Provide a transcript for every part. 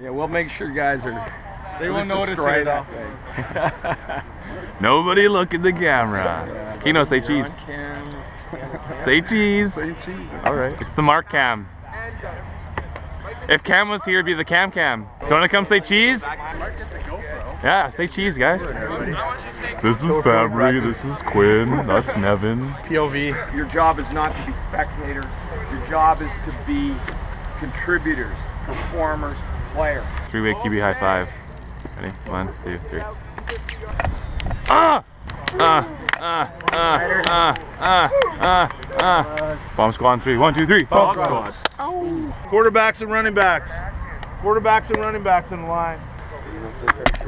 Yeah, we'll make sure guys are. They won't just notice straight it though. up. Nobody look at the camera. Kino, say cheese. On cam. Say cheese. Say cheese. All right. It's the Marc Cam. If Cam was here, it'd be the Cam Cam. Do you want to come say cheese? Yeah, say cheese, guys. This is Fabry. This is Quinn. That's Nevin. POV. Your job is not to be spectators. Your job is to be contributors, performers, player. Three way QB high five. Ready? One, two, three. Ah! Ah! Ah! Ah! Ah! Ah! Ah! ah. Bomb squad in three. One, two, three. Bomb, Bomb squad. Ow. Quarterbacks and running backs. Quarterbacks and running backs in the line.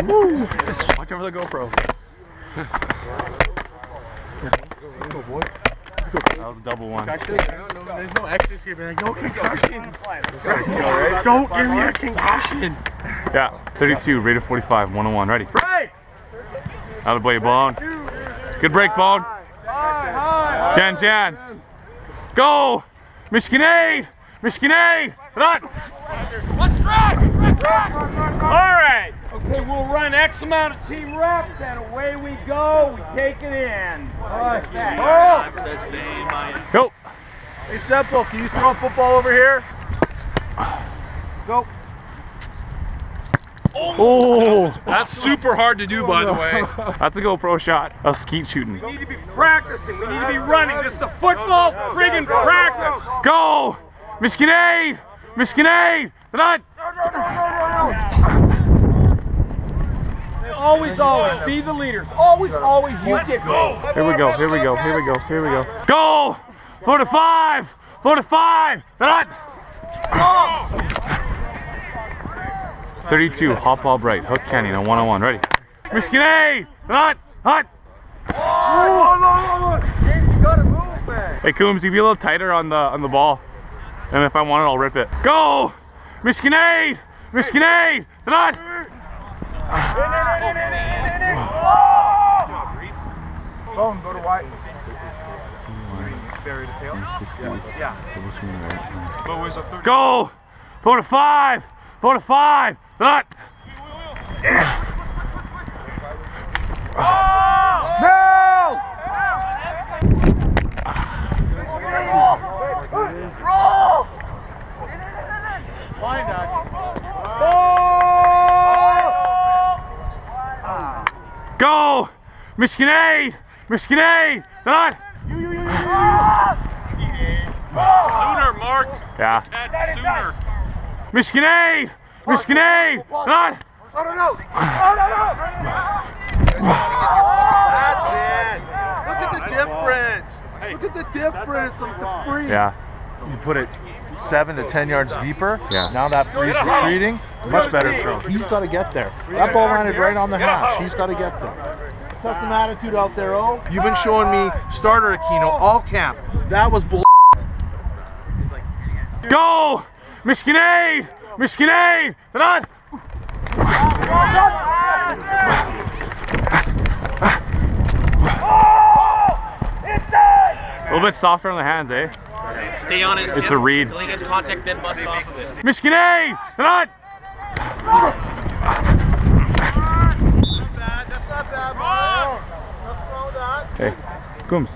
Woo. Watch out for the GoPro. yeah. Oh, Go, boy. That was a double one. There's no X's here, man. No concussions. Don't give me a concussion. Yeah. 32, rated 45, 101. Ready? Right. Out of play, Bone. Good break, Bone. Jan, Jan. Go! Michigan aid! Michigan aid! Run! All right. Okay, we'll run X amount of team reps, and away we go. We take it in. Oh. Go! Hey, Semple, can you throw a football over here? Go. Oh! That's super hard to do, oh, by the way. That's a GoPro shot. A skeet shooting. We need to be practicing. We need to be running. This is a football friggin' practice. Go! Michigan aid! Michigan aid! Run! Always, always be the leaders. Always, always you get go. Here we go, here we go, here we go, here we go. Go! Four to five! Four to five! Run! 32, hop ball bright, Hook Canyon on 101, ready? Michigan A! Run! Hut! Hey Coombs, you be a little tighter on the on the ball. And if I want it, I'll rip it. Go! Michigan A! Michigan A! Run! carry the tail. Yeah. yeah. Go! Four to five! Four to five! Not! Yeah. Oh! No! Go! Miss grenade! Miss grenade! Done! Sooner, Marc. Yeah. That's sooner. Michigan A! Michigan A! Run! That's it. Look at the difference. Look at the difference of the free. Yeah. you put it seven to ten yards deeper. Yeah. Now that free's retreating, much better throw. He's got to get there. That ball landed right on the hash. He's got to get there. Let's have some attitude out there, oh. You've been showing me starter Aquino all camp. That was bull. Go! Michigan A! Michigan A! Run! A little bit softer on the hands, eh? Stay on his It's hip a read. Until he gets contact, then bust off of it. Michigan A! Run! Not bad. That's not bad, Marc. Nothing wrong with that. Hey, Coombs.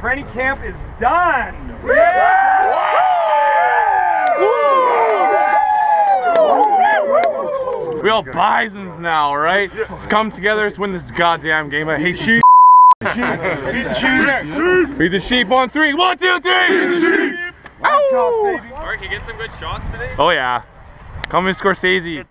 Training camp is done. We all bisons now, right? Let's come together, let's win this goddamn game. I hate sheep. Feed the sheep on three. One, two, three. Ow! Marc, you get some good shots today? Oh yeah. Come in Scorsese.